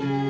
you.